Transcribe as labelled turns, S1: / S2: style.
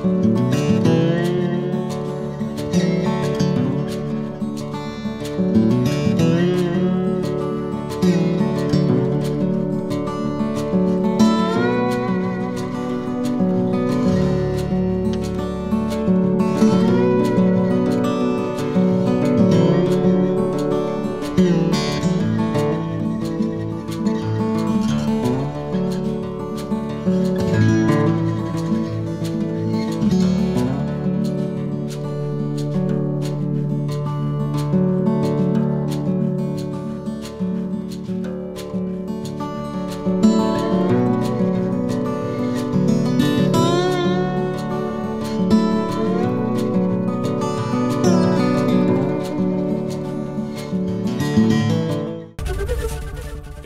S1: thank you